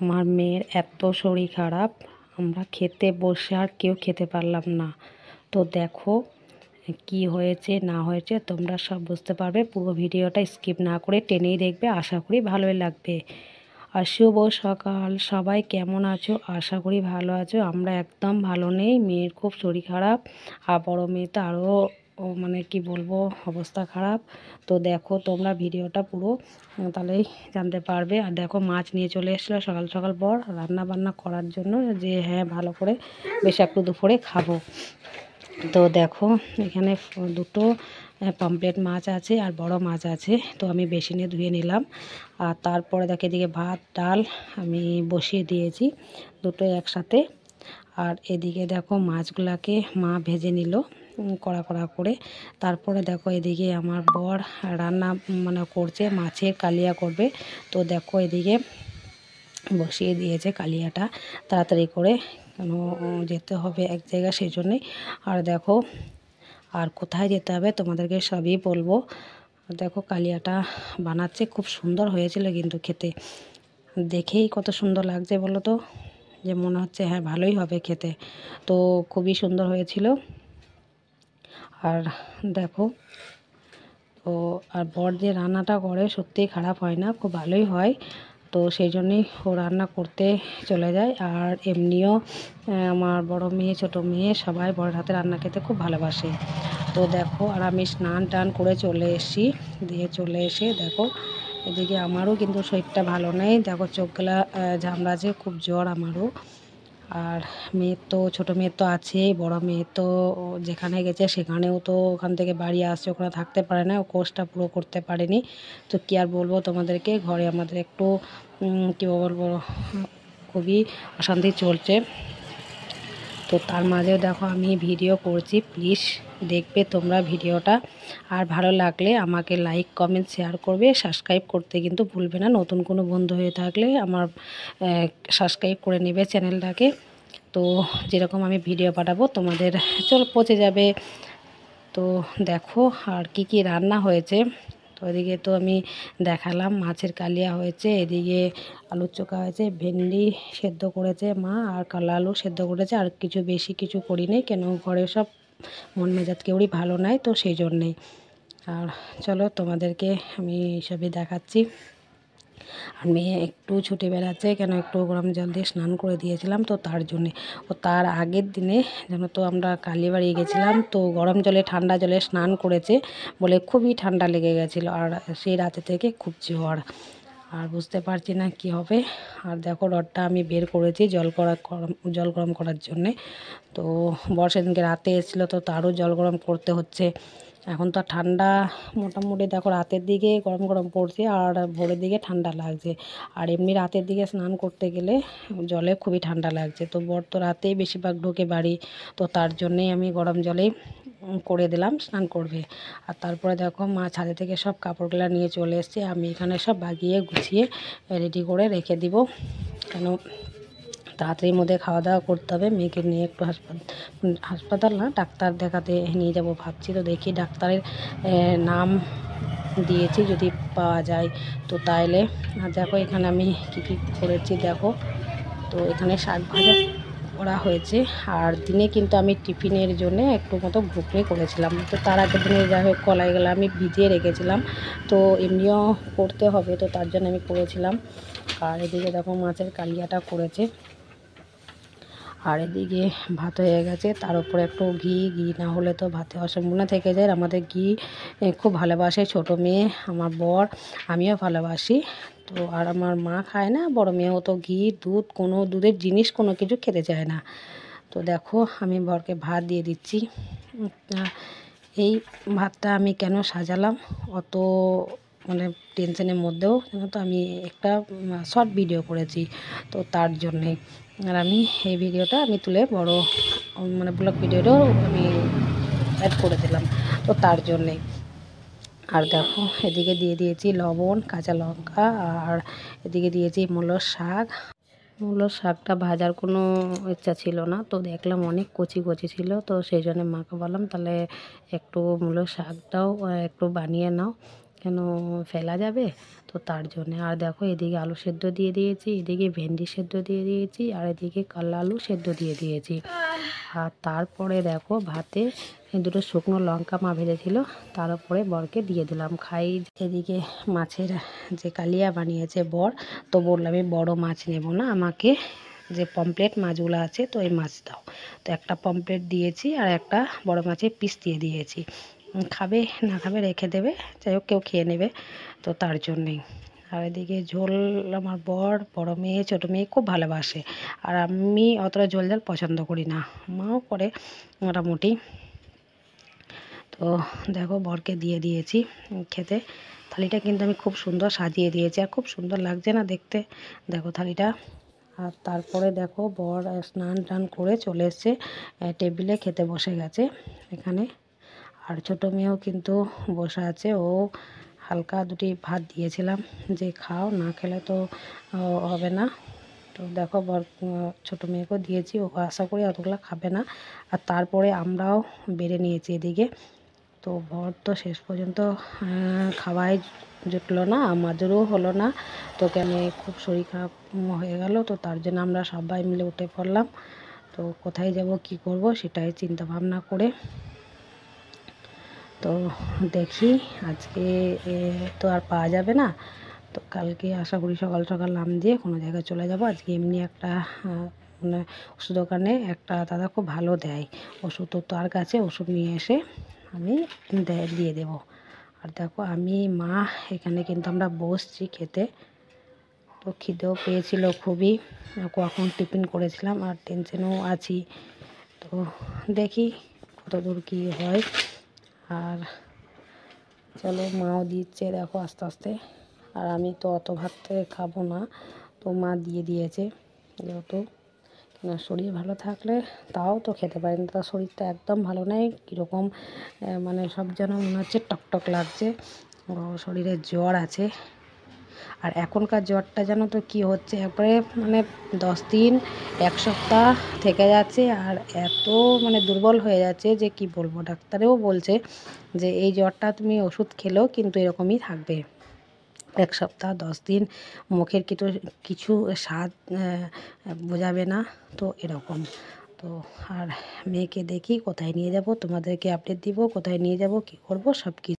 আমার মেয়ের এত শরীর খারাপ, আমরা খেতে বসে আর কেউ খেতে পারলাম না। তো দেখো কি হয়েছে, না হয়েছে, তোমরা সব বুঝতে পারবে। পুরো ভিডিওটা স্কিপ না করে টেনেই দেখবে, আশা করি ভালোই লাগবে। আর শুভ সকাল, সবাই কেমন আছো? আশা করি ভালো আছো। আমরা একদম ভালো নেই, মেয়ের খুব শরীর খারাপ, আর বড়ো মেয়ে তো আরও ও মানে কি বলব, অবস্থা খারাপ। তো দেখো তোমরা ভিডিওটা পুরো তাহলেই জানতে পারবে। আর দেখো মাছ নিয়ে চলে এসেছিল সকাল সকাল পর রান্না বান্না করার জন্য যে হ্যাঁ ভালো করে বেশ একটু দুপুরে খাব। তো দেখো এখানে দুটো পাম্পলেট মাছ আছে আর বড় মাছ আছে। তো আমি বেসিনে ধুয়ে নিলাম। আর তারপরে দেখো এদিকে ভাত, ডাল আমি বসিয়ে দিয়েছি দুটো একসাথে। আর এদিকে দেখো মাছগুলাকে মা ভেজে নিল। কড়া কড়া করে। তারপরে দেখো এদিকে আমার বর রান্না মানে করছে, মাছের কালিয়া করবে। তো দেখো এদিকে বসিয়ে দিয়েছে কালিয়াটা। তাড়াতাড়ি করে কেন যেতে হবে এক জায়গায় সেই জন্যেই আর দেখো, আর কোথায় যেতে হবে তোমাদেরকে সবই বলব। দেখো কালিয়াটা বানাচ্ছে, খুব সুন্দর হয়েছিল কিন্তু খেতে। দেখেই কত সুন্দর লাগছে বলো তো, যে মনে হচ্ছে হ্যাঁ ভালোই হবে খেতে। তো খুবই সুন্দর হয়েছিল। আর দেখো, তো আর বর যে রান্নাটা করে সত্যিই খারাপ হয় না, খুব ভালোই হয়। তো সেই জন্যই ও রান্না করতে চলে যায়। আর এমনিও আমার বড় মেয়ে, ছোট মেয়ে সবাই বড় হাতে রান্না খেতে খুব ভালোবাসে। তো দেখো, আর আমি স্নান টান করে চলে এসেছি। দিয়ে চলে এসে দেখো, এদিকে আমারও কিন্তু শরীরটা ভালো নেই। দেখো, চোখগুলা ঝামড়াছে খুব জ্বর আমারও। আর মেয়ের তো, ছোটো মেয়ের তো আছেই, বড় মেয়ে তো যেখানে গেছে সেখানেও তো ওখান থেকে বাড়ি আসছে, ওখানে থাকতে পারে না, ও কোর্সটা পুরো করতে পারেনি। তো কী আর বলব তোমাদেরকে, ঘরে আমাদের একটু কী বলব, খুবই অশান্তি চলছে। তো তার মাঝেও দেখো আমি ভিডিও করছি প্লিজ দেখবে তোমরা ভিডিওটা। আর ভালো লাগলে আমাকে লাইক কমেন্ট শেয়ার করবে। সাবস্ক্রাইব করতে কিন্তু ভুলবে না। নতুন কোনো বন্ধু হয়ে থাকলে আমার সাবস্ক্রাইব করে নেবে চ্যানেলটাকে। তো যেরকম আমি ভিডিও পাঠাবো, তোমাদের চল পচে যাবে। তো দেখো আর কি কি রান্না হয়েছে। তো এদিকে তো আমি দেখালাম, মাছের কালিয়া হয়েছে, এদিকে আলুর চোখা হয়েছে, ভেন্ডি সেদ্ধ করেছে মা, আর কালো আলু সেদ্ধ করেছে। আর কিছু বেশি কিছু করিনি, কেন ঘরে সব মন মেজাজ কেউই ভালো নাই, তো সেই জন্যেই। আর চলো তোমাদেরকে আমি সবই দেখাচ্ছি। আর মেয়ে একটু ছুটে বেড়াচ্ছে, কেন একটু গরম জল দিয়ে স্নান করে দিয়েছিলাম, তো তার জন্যে। ও তার আগের দিনে যেন তো আমরা কালীবাড়ি গেছিলাম, তো গরম জলে, ঠান্ডা জলে স্নান করেছে বলে খুবই ঠান্ডা লেগে গেছিল, আর সেই রাতে থেকে খুব জ্বর। আর বুঝতে পারছি না কি হবে। আর দেখো, রডটা আমি বের করেছি জল করা জল গরম করার জন্যে। তো বর দিনকে রাতে এসেছিল, তো তারও জল গরম করতে হচ্ছে। এখন তো ঠান্ডা মোটামুটি দেখো, রাতের দিকে গরম গরম পড়ছে আর ভোরের দিকে ঠান্ডা লাগছে। আর এমনি রাতের দিকে স্নান করতে গেলে জলে খুবই ঠান্ডা লাগছে। তো বর তো রাতেই বেশিরভাগ ঢোকে বাড়ি, তো তার জন্যেই আমি গরম জলেই করে দিলাম, স্নান করবে। আর তারপরে দেখো মা ছাদে থেকে সব কাপড়গুলো নিয়ে চলে এসছে। আমি এখানে সব বাগিয়ে গুছিয়ে রেডি করে রেখে দিব। কেন তাড়াতাড়ির মধ্যে খাওয়া দাওয়া করতে হবে। মেয়েকে নিয়ে একটু হাসপাতাল হাসপাতাল না, ডাক্তার দেখাতে নিয়ে যাব ভাবছি। তো দেখি ডাক্তারের নাম দিয়েছি যদি পাওয়া যায়। তো তাইলে, আর দেখো এখানে আমি কী কী করেছি দেখো। তো এখানে শাক ভাজা করা হয়েছে। আর দিনে কিন্তু আমি টিফিনের জন্য একটু মতো ঘুগনি করেছিলাম। তো তার আগের দিনে যাই হোক কলাইগুলো আমি ভিজিয়ে রেখেছিলাম। তো এমনিও করতে হবে, তো তার জন্য আমি করেছিলাম। আর এদিকে দেখো মাছের কালিয়াটা করেছে। আর এদিকে ভাত হয়ে গেছে। তার উপরে একটু ঘি ঘি না হলে তো ভাতে অসম্পূর্ণ থেকে যায়। আমাদের ঘি খুব ভালোবাসে ছোট মেয়ে, আমার বর। আমিও ভালোবাসি। তো আর আমার মা খায় না, বড় মেয়েও তো ঘি, দুধ, কোনো দুধের জিনিস, কোনো কিছু খেতে চায় না। তো দেখো, আমি বরকে ভাত দিয়ে দিচ্ছি। এই ভাতটা আমি কেন সাজালাম? অত মানে টেনশনের মধ্যেও তো, আমি একটা শর্ট ভিডিও করেছি, তো তার জন্যে। আর আমি এই ভিডিওটা আমি তুলে বড় মানে ব্লগ ভিডিওটাও আমি অ্যাড করে দিলাম, তো তার জন্যে। আর দেখো, এদিকে দিয়ে দিয়েছি লবণ, কাঁচা লঙ্কা, আর এদিকে দিয়েছি মূলোর শাক। মূলোর শাকটা ভাজার কোনো ইচ্ছা ছিল না, তো দেখলাম অনেক কচি কচি ছিল, তো সেই জন্য মাকে বললাম, তাহলে একটু মূলোর শাকটাও, একটু বানিয়ে নাও। কেন ফেলা যাবে? তো তার জন্যে আর দেখো এদিকে আলু সেদ্ধ দিয়ে দিয়েছি, এদিকে ভেন্ডি সেদ্ধ দিয়ে দিয়েছি, আর এদিকে কাল্লা আলু সেদ্ধ দিয়ে দিয়েছি। আর তারপরে দেখো ভাতে দুটো শুকনো লঙ্কা মা ভেজেছিল, তার উপরে বরকে দিয়ে দিলাম। খাই এদিকে মাছের যে কালিয়া বানিয়েছে বর, তো বললাম আমি বড় মাছ নেব না, আমাকে যে পমপ্লেট মাছগুলো আছে তো এই মাছ দাও। তো একটা পমপ্লেট দিয়েছি আর একটা বড় মাছের পিস দিয়ে দিয়েছি। খাবে, না খাবে রেখে দেবে, যাই হোক কেউ খেয়ে নেবে, তো তার জন্যেই। আর এদিকে ঝোল আমার বর, বড় মেয়ে, ছোটো মেয়ে খুব ভালোবাসে। আর আমি অতটা ঝোল ঝাল পছন্দ করি না, মাও করে মোটামুটি। তো দেখো বরকে দিয়ে দিয়েছি খেতে। থালিটা কিন্তু আমি খুব সুন্দর সাজিয়ে দিয়েছি, আর খুব সুন্দর লাগছে না দেখতে। দেখো থালিটা। আর তারপরে দেখো বর স্নান টান করে চলে এসছে টেবিলে খেতে বসে গেছে এখানে। আর ছোটো মেয়েও কিন্তু বসে আছে। ও হালকা দুটি ভাত দিয়েছিলাম। যে খাও, না খেলে তো হবে না। তো দেখো, বর ছোটো মেয়েকেও দিয়েছি। ও আশা করি অতগুলো খাবে না। আর তারপরে আমরাও বেড়ে নিয়েছি এদিকে। তো বর তো শেষ পর্যন্ত খাওয়াই জুটলো না, আমাদেরও হলো না। তো কেন খুব শরীর খারাপ হয়ে গেল, তো তার জন্য আমরা সবাই মিলে উঠে পড়লাম। তো কোথায় যাব, কি করব, সেটাই চিন্তা ভাবনা করে তো দেখি আজকে তো আর পাওয়া যাবে না। তো কালকে আশা করি সকাল সকাল নাম দিয়ে কোনো জায়গায় চলে যাব। আজকে এমনি একটা মানে ওষুধ দোকানে একটা দাদা খুব ভালো দেয়। ওষুধ তো তার কাছে, ওষুধ নিয়ে এসে আমি দেয় দিয়ে দেবো। আর দেখো, আমি, মা এখানে কিন্তু আমরা বসছি খেতে। তো খিদেও পেয়েছিল খুবই। কখন টিফিন করেছিলাম, আর টেনশনেও আছি। তো দেখি কত দূর কী হয়। চলো মাও দিচ্ছে দেখো আস্তে আস্তে। আর আমি তো অত ভাত থেকে খাব না, তো মা দিয়ে দিয়েছে। যেহেতু কেন, শরীর ভালো থাকলে তাও তো খেতে পারি না। তার শরীরটা একদম ভালো নেই, কীরকম মানে সব যেন মনে হচ্ছে টকটক লাগছে। শরীরে জ্বর আছে। আর এখনকার জ্বরটা যেন তো কি হচ্ছে? একবারে মানে দশ দিন, এক সপ্তাহ থেকে যাচ্ছে আর এত মানে দুর্বল হয়ে যাচ্ছে যে কি বলব? ডাক্তারেও বলছে যে এই জ্বরটা তুমি ওষুধ খেলেও কিন্তু এরকমই থাকবে। এক সপ্তাহ, দশ দিন, মুখের কিছু কিছু স্বাদ বোঝাবে না তো এরকম। তো আর মেয়েকে দেখি কোথায় নিয়ে যাব, তোমাদেরকে আপডেট দিব, কোথায় নিয়ে যাব, কি করব সব কিছু